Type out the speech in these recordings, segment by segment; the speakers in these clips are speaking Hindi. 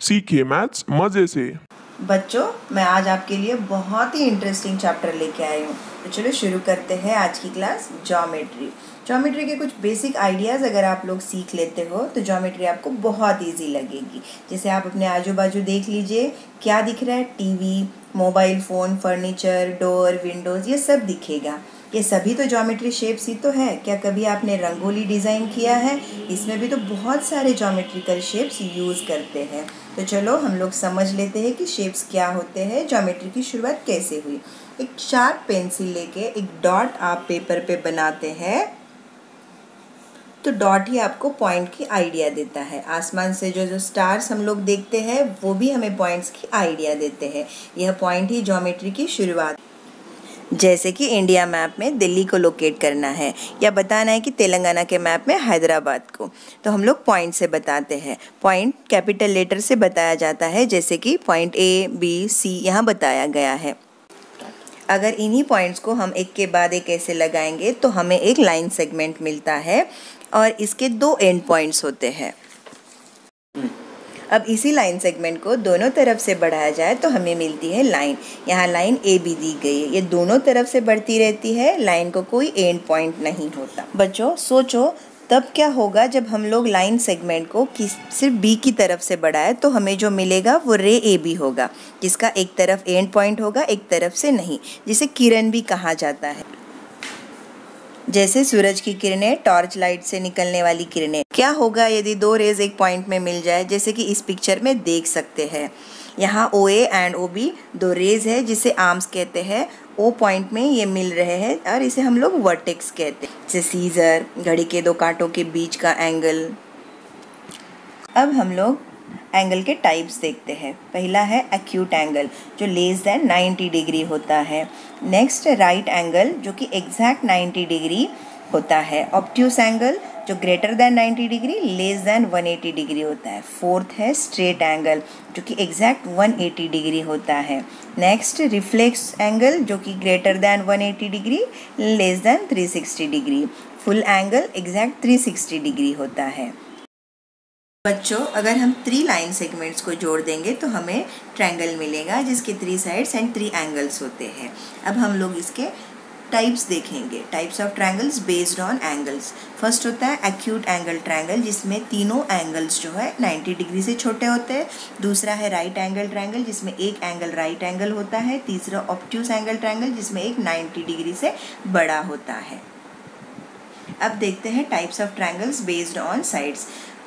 सीखिए मैथ्स मज़े से। बच्चों, मैं आज आपके लिए बहुत ही इंटरेस्टिंग चैप्टर लेके आई हूँ। तो चलो शुरू करते हैं आज की क्लास ज्योमेट्री ज्योमेट्री के कुछ बेसिक आइडियाज़ अगर आप लोग सीख लेते हो तो ज्योमेट्री आपको बहुत इजी लगेगी। जैसे आप अपने आजू बाजू देख लीजिए, क्या दिख रहा है? TV mobile phone furniture door windows ये सब दिखेगा। ये सभी तो ज्योमेट्री शेप्स ही तो है। क्या कभी आपने रंगोली डिज़ाइन किया है? इसमें भी तो बहुत सारे ज्योमेट्रिकल शेप्स यूज़ करते हैं। तो चलो हम लोग समझ लेते हैं कि शेप्स क्या होते हैं ज्योमेट्री की शुरुआत कैसे हुई। एक शार्प पेंसिल लेके एक डॉट आप पेपर पे बनाते हैं। तो डॉट ही आपको पॉइंट की आइडिया देता है। आसमान से जो जो स्टार्स हम लोग देखते हैं, वो भी हमें पॉइंट्स की आइडिया देते हैं। यह पॉइंट ही ज्योमेट्री की शुरुआत जैसे कि इंडिया मैप में दिल्ली को लोकेट करना है, या बताना है कि तेलंगाना के मैप में हैदराबाद को। तो हम लोग पॉइंट से बताते हैं। पॉइंट कैपिटल लेटर से बताया जाता है, जैसे कि पॉइंट ए बी सी यहाँ बताया गया है। अगर इन्हीं पॉइंट्स को हम एक के बाद एक ऐसे लगाएँगे तो हमें एक लाइन सेगमेंट मिलता है, और इसके दो एंड पॉइंट्स होते हैं। अब इसी लाइन सेगमेंट को दोनों तरफ़ से बढ़ाया जाए तो हमें मिलती है लाइन। यहाँ लाइन ए बी दी गई है। ये दोनों तरफ़ से बढ़ती रहती है, लाइन को कोई एंड पॉइंट नहीं होता। बच्चों, सोचो, तब क्या होगा जब हम लोग लाइन सेगमेंट को किस, सिर्फ़ बी की तरफ़ से बढ़ाए तो हमें जो मिलेगा वो रे ए बी होगा, जिसका एक तरफ़ एंड पॉइंट होगा, एक तरफ़ से नहीं, जिसे किरण भी कहा जाता है। जैसे सूरज की किरणें टॉर्च लाइट से निकलने वाली किरणें। क्या होगा यदि दो रेज एक पॉइंट में मिल जाए, जैसे कि इस पिक्चर में देख सकते हैं। यहाँ O A and O B दो रेज है, जिसे आर्म्स कहते हैं। ओ पॉइंट में ये मिल रहे हैं और इसे हम लोग वर्टेक्स कहते हैं। जैसे सीजर घड़ी के दो कांटों के बीच का एंगल अब हम लोग एंगल के टाइप्स देखते हैं। पहला है एक्यूट एंगल जो लेस दैन 90 डिग्री होता है। नेक्स्ट राइट एंगल जो कि एग्जैक्ट 90 डिग्री होता है। ऑप्ट्यूस एंगल जो greater than 90 degree less than 180 degree होता है। फोर्थ है स्ट्रेट एंगल जो कि एग्जैक्ट 180 डिग्री होता है। नेक्स्ट रिफ्लेक्स एंगल जो कि greater than 180 degree less than 360 degree full angle exact 360 degree होता है। बच्चों, अगर हम थ्री लाइन सेगमेंट्स को जोड़ देंगे तो हमें ट्रायंगल मिलेगा, जिसके three sides and three angles होते हैं। अब हम लोग इसके टाइप्स देखेंगे। Types of triangles based on angles first होता है एक्यूट एंगल ट्रायंगल जिसमें तीनों एंगल्स जो है 90 डिग्री से छोटे होते हैं। दूसरा है राइट एंगल ट्रायंगल जिसमें एक एंगल राइट एंगल होता है। तीसरा ऑप्ट्यूस एंगल ट्रायंगल जिसमें एक 90 डिग्री से बड़ा होता है। अब देखते हैं types of triangles based on sides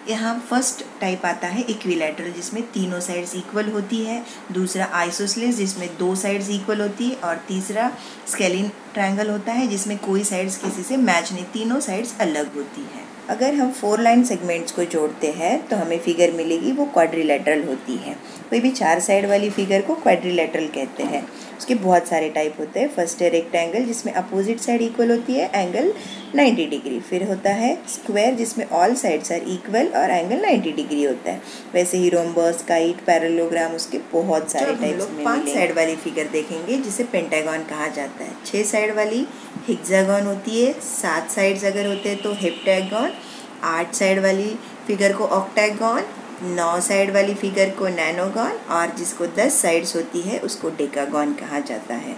यहाँ फ़र्स्ट टाइप आता है इक्विलेटरल जिसमें तीनों साइड्स इक्वल होती है, दूसरा आइसोसलेस जिसमें दो साइड्स इक्वल होती है, और तीसरा स्केलिन ट्रायंगल होता है, जिसमें कोई साइड्स किसी से मैच नहीं, तीनों साइड्स अलग होती है। अगर हम फोर लाइन सेगमेंट्स को जोड़ते हैं तो हमें फिगर मिलेगी वो क्वाड्रिलेटरल होती है। कोई भी चार साइड वाली फिगर को क्वाड्रिलेटरल कहते हैं। उसके बहुत सारे टाइप होते हैं। फ़र्स्ट है रेक्टेंगल जिसमें अपोजिट साइड इक्वल होती है एंगल 90 डिग्री फिर होता है स्क्वायर जिसमें ऑल साइड्स आर इक्वल और एंगल 90 डिग्री होता है। वैसे ही रोम्बस काइट पैरलोग्राम उसके बहुत सारे टाइप्स में पाँच साइड वाली फिगर देखेंगे जिसे पेंटागॉन कहा जाता है। छः साइड वाली हिक्सागन होती है सात साइड्स अगर होते हैं तो हेप्टागन आठ साइड वाली फिगर को ऑक्टागन नौ साइड वाली फिगर को नैनोगॉन और जिसको दस साइड्स होती है उसको डेकागॉन कहा जाता है।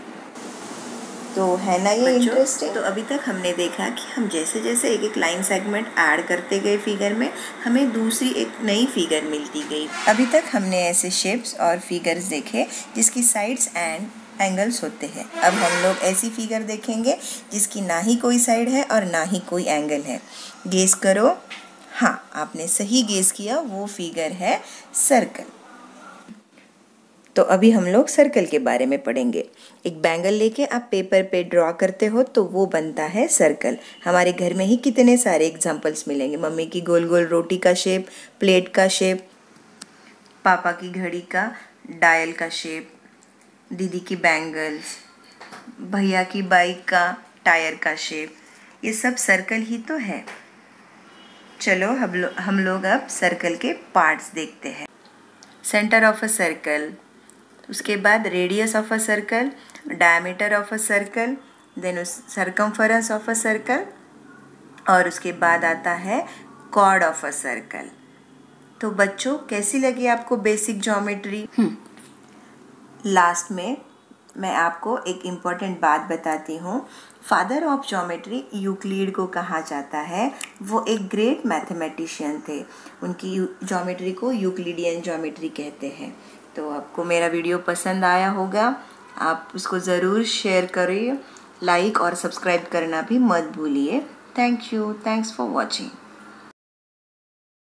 तो है ना ये इंटरेस्टिंग तो अभी तक हमने देखा कि हम जैसे जैसे एक एक लाइन सेगमेंट ऐड करते गए फिगर में हमें दूसरी एक नई फिगर मिलती गई। अभी तक हमने ऐसे शेप्स और फिगर्स देखे जिसकी साइड्स एंड एंगल्स होते हैं। अब हम लोग ऐसी फिगर देखेंगे जिसकी ना ही कोई साइड है और ना ही कोई एंगल है। गेस करो। हाँ आपने सही गेस किया, वो फिगर है सर्कल। तो अभी हम लोग सर्कल के बारे में पढ़ेंगे। एक बैंगल लेके आप पेपर पे ड्रॉ करते हो तो वो बनता है सर्कल। हमारे घर में ही कितने सारे एग्जांपल्स मिलेंगे। मम्मी की गोल गोल रोटी का शेप प्लेट का शेप पापा की घड़ी का डायल का शेप दीदी की बैंगल्स, भैया की बाइक का, टायर का शेप, ये सब सर्कल ही तो है। चलो हम लोग हम लोग अब सर्कल के पार्ट्स देखते हैं। सेंटर ऑफ़ अ सर्कल, उसके बाद radius of a circle, diameter of a circle, then उस सरकमफरेंस ऑफ़ अ सर्कल और उसके बाद आता है कॉर्ड ऑफ़ अ सर्कल तो बच्चों, कैसी लगी आपको बेसिक ज्योमेट्री लास्ट में मैं आपको एक इंपॉर्टेंट बात बताती हूँ। फादर ऑफ़ ज्योमेट्री यूक्लिड को कहा जाता है। वो एक ग्रेट मैथमेटिशियन थे। उनकी ज्योमेट्री को यूक्लिडियन ज्योमेट्री कहते हैं। तो आपको मेरा वीडियो पसंद आया होगा। आप उसको ज़रूर शेयर करिए। लाइक और सब्सक्राइब करना भी मत भूलिए। Thank you thanks for watching